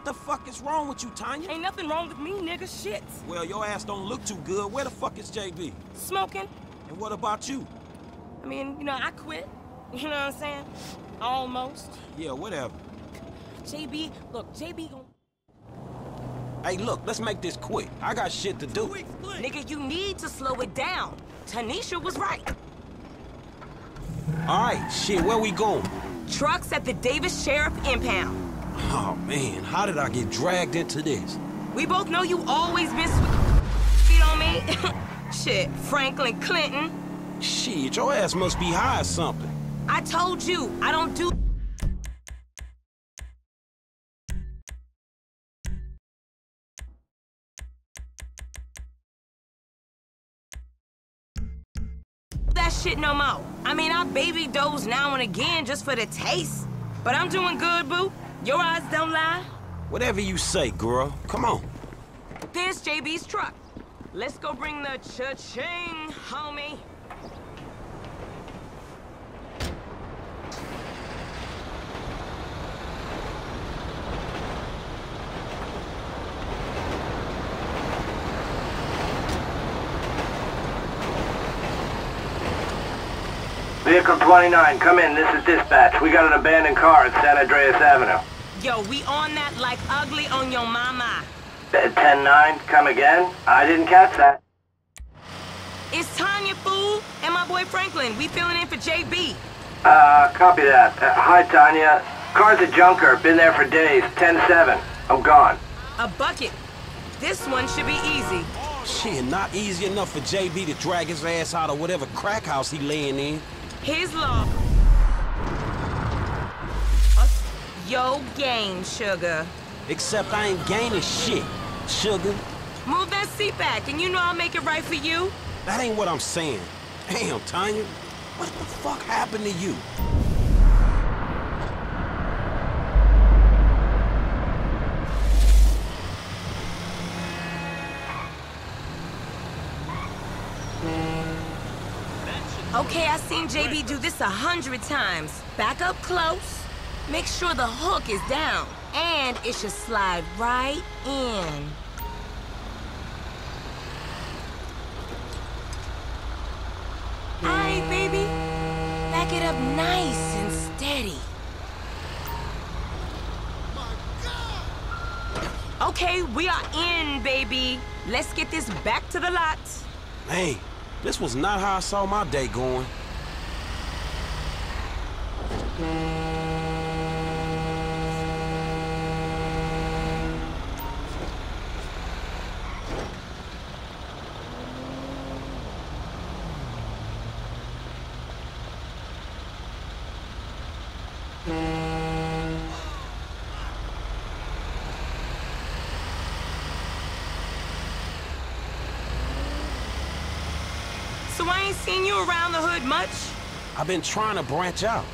What the fuck is wrong with you, Tonya? Ain't nothing wrong with me, nigga. Shit. Well, your ass don't look too good. Where the fuck is JB? Smoking. And what about you? I mean, you know, I quit. You know what I'm saying? Almost. Yeah, whatever. JB, look, JB gon' Hey, look, let's make this quick. I got shit to do. Nigga, you need to slow it down. Tanisha was right. All right, shit, where we going? Trucks at the Davis Sheriff Impound. Oh, man, how did I get dragged into this? We both know you always been sweet on me. Shit, Franklin Clinton. Shit, your ass must be high or something. I told you, I don't do that shit no more. I mean, I baby doze now and again just for the taste. But I'm doing good, boo. Your eyes don't lie. Whatever you say, girl. Come on. There's JB's truck. Let's go bring the cha-ching, homie. Vehicle 29, come in. This is dispatch. We got an abandoned car at San Andreas Avenue. Yo, we on that like ugly on your mama. Uh, 10-9, come again? I didn't catch that. It's Tonya, fool, and my boy Franklin. We filling in for JB. Uh, copy that. Uh, hi, Tonya. Car's a junker. Been there for days. 10-7. I'm gone. A bucket. This one should be easy. Shit, not easy enough for JB to drag his ass out of whatever crack house he laying in. His law. Yo game, sugar. Except I ain't gaining shit, sugar. Move that seat back, and you know I'll make it right for you. That ain't what I'm saying. Damn, Tonya. What the fuck happened to you? Okay, I've seen JB do this a hundred times. Back up close. Make sure the hook is down. And it should slide right in. Alright, baby. Back it up nice and steady. Okay, we are in, baby. Let's get this back to the lot. Hey, this was not how I saw my day going. So I ain't seen you around the hood much? I've been trying to branch out.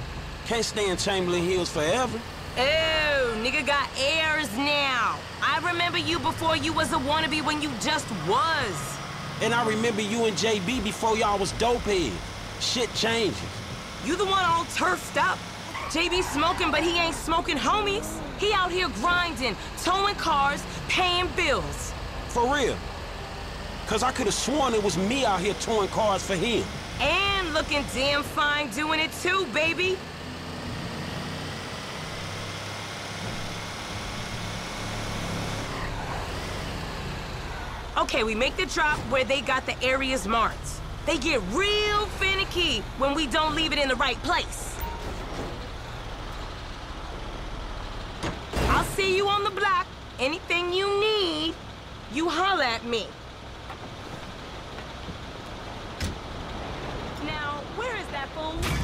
Can't stay in Chamberlain Hills forever. Oh, nigga got airs now. I remember you before you was a wannabe when you just was. And I remember you and JB before y'all was dopehead. Shit changes. You the one all turfed up. JB smoking, but he ain't smoking homies. He out here grinding, towing cars, paying bills. For real. Cause I could have sworn it was me out here towing cars for him. And looking damn fine doing it too, baby. Okay, we make the drop where they got the areas marked. They get real finicky when we don't leave it in the right place. I'll see you on the block. Anything you need, you holler at me. Now,